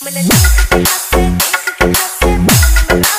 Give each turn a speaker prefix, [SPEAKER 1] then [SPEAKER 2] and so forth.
[SPEAKER 1] When I I can it,